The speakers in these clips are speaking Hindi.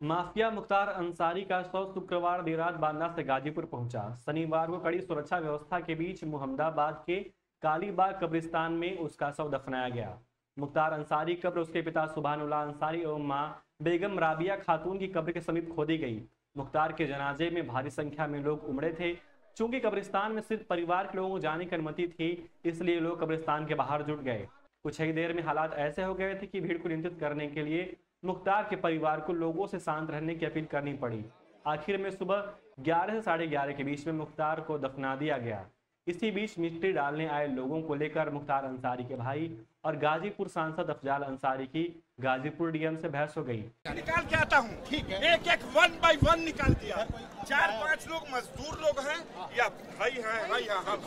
माफिया मुख्तार अंसारी का शव शुक्रवार देर रात बांदा से गाजीपुर पहुँचा। शनिवार को कड़ी सुरक्षा व्यवस्था के बीच मुहम्मदाबाद के कालीबाग कब्रिस्तान में उसका शव दफनाया गया। मुख्तार अंसारी कब्र उसके पिता सुबहानुल्लाह अंसारी एवं माँ बेगम राबिया खातून की कब्र के समीप खोदी गई। मुख्तार के जनाजे में भारी संख्या में लोग उमड़े थे। चूँकि कब्रिस्तान में सिर्फ़ परिवार के लोगों को जाने की अनुमति थी, इसलिए लोग कब्रिस्तान के बाहर जुट गए। कुछ ही देर में हालात ऐसे हो गए थे कि भीड़ को नियंत्रित करने के लिए मुख्तार के परिवार को लोगों से शांत रहने की अपील करनी पड़ी। आखिर में सुबह 11 से साढ़े ग्यारह के बीच में मुख्तार को दफना दिया गया। इसी बीच मिट्टी डालने आए लोगों को लेकर मुख्तार अंसारी के भाई और गाजीपुर सांसद अफजाल अंसारी की गाजीपुर डीएम से बहस हो गई। निकाल के आता हूँ। ठीक है। एक एक वन बाय वन निकाल दिया। चार पाँच लोग मजदूर लोग हैं। या भाई हैं भाई हैं हम।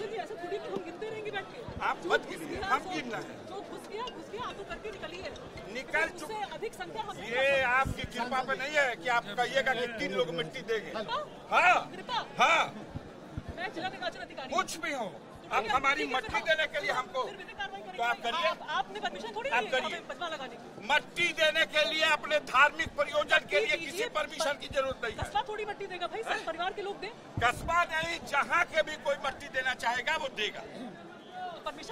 आप मत हम है आप अधिक संख्या ये आपकी कृपा पे नहीं है कि आप कहिएगा कि तीन लोग मिट्टी देंगे। हाँ हाँ। कुछ भी हो तो अब हमारी मट्टी देने के लिए हमको तो आप करिए। आपने परमिशन थोड़ी आप करिए। मट्टी देने के लिए अपने धार्मिक प्रयोजन के लिए किसी परमिशन की ज़रूरत नहीं कस्बा थोड़ी मट्टी देगा भाई सब परिवार के लोग दें। कस्बा नहीं जहाँ के भी कोई मट्टी देना चाहेगा वो देगा।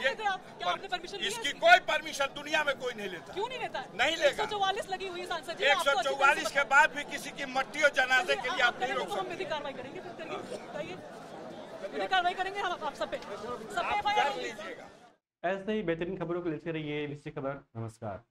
ये लेते क्या आपने परमिशन इसकी इसकी? कोई परमिशन दुनिया में कोई नहीं लेता। क्यों नहीं लेता? नहीं लेगा। चौवालीस लगी हुई सांसद एक सौ चौवालीस के बाद भी किसी की मट्टी और जनाजे के लिए आप नहीं रोक तो सकते। कार्रवाई करेंगे कार्रवाई हम आप सब पे। सब पे आप FIR कर होगी। लीजिएगा। ऐसे ही बेहतरीन खबरों को लेते रहिए विशेष खबर। नमस्कार।